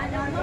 I don't.